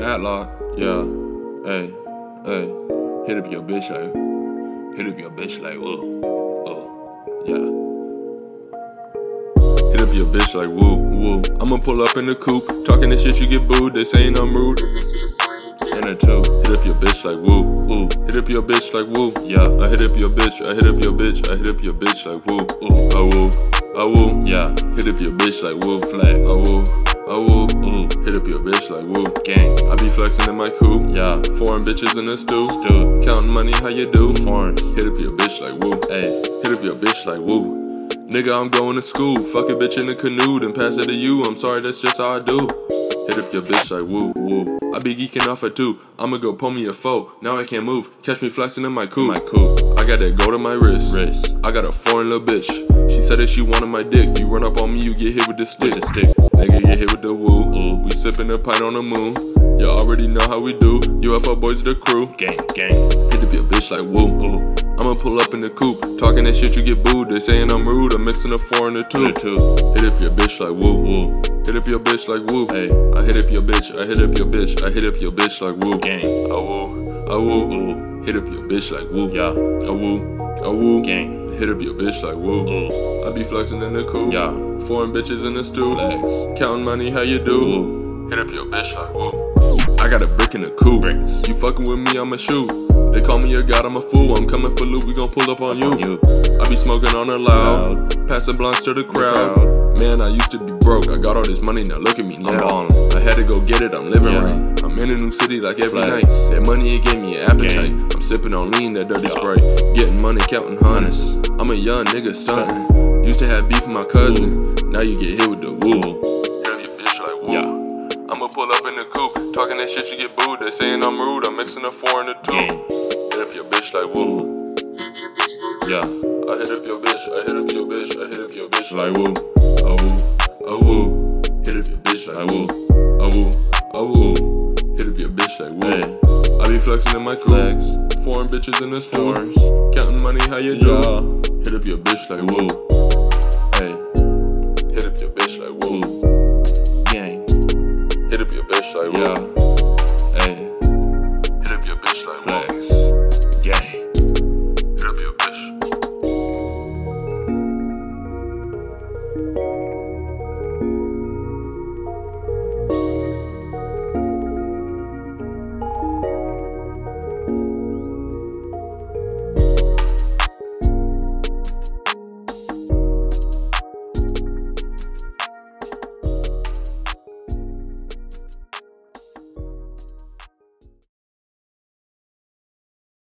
MattLock, yeah. Hey, hey. Hit up your bitch like, hit up your bitch like, whoa, oh, yeah. Hit up your bitch like, woo, woo. I'ma pull up in the coupe, talking this shit, you get booed. They saying I'm rude. And a two. Hit up your bitch like, woo, woo. Hit up your bitch like, woo, yeah. I hit up your bitch, I hit up your bitch, I hit up your bitch like, woo, ooh, I woo, I woo, yeah. Hit up your bitch like, woo, flex, I woo. Oh woo, mm. hit up your bitch like woo, gang. I be flexing in my coupe, yeah. Foreign bitches in the stew, stew. Counting money, how you do? Foreign. Hit up your bitch like woo, hey. Hit up your bitch like woo. Nigga, I'm going to school. Fuck a bitch in the canoe, then pass it to you. I'm sorry, that's just how I do. Hit up your bitch like woo, woo. I be geeking off at two. I'ma go pull me a foe. Now I can't move. Catch me flexing in my coupe. My coupe. I got that gold on my wrist. wrist. I got a foreign little bitch. She said that she wanted my dick. You run up on me, you get hit with the stick. With the stick. Nigga get hit with the woo. Ooh. We sippin' a pint on the moon. You already know how we do. UFO boys the crew. Gang, gang. Hit up your bitch like woo. Ooh. I'ma pull up in the coupe. Talking that shit, you get booed. They saying I'm rude. I'm mixing a four and a two. two. Hit up your bitch like woo, woo. Hit up your bitch like woo. Hey, I hit up your bitch. I hit up your bitch. I hit up your bitch like woo. Gang. I woo. I woo. Ooh. Hit up your bitch like woo. Yeah. I woo. I woo. Gang. Hit up your bitch like woo. Ooh. I be flexing in the coupe. Yeah. Foreign bitches in the stew. Flex. Counting money, how you do? Ooh. Hit up your bitch like woo. I got a brick in the coupe. Bricks. You fucking with me, I'ma shoot. They call me a god, I'm a fool. I'm coming for loot, we gon' pull up on you. I be smoking on a loud, Pass passing blunts to the crowd. Man, I used to be broke. I got all this money, now look at me now. I'm I had to go get it, I'm living yeah. right. I'm in a new city like every night. That money, it gave me an appetite. I'm sipping on lean, that dirty spray. Getting money, counting hundreds. I'm a young nigga stunting. Used to have beef with my cousin. Now you get hit with the wool. Pull up in the coupe. Talking that shit, you get booed. They saying I'm rude. I'm mixing a four and a two. Mm. Hit up your bitch like woo. Yeah. I hit up your bitch. I hit up your bitch. I hit up your bitch like woo. Oh woo. Oh woo. Hit up your bitch like woo. Oh woo. Oh woo. Hit up your bitch like woo. Hey. I be flexing in my coupe. Foreign bitches in this foreigns. Counting money, how you do? Yeah. Hit up your bitch like woo. Hey. Hit up your bitch like woo. Hit up your bitch like, yeah. Hey. Hit up your bitch like, flex.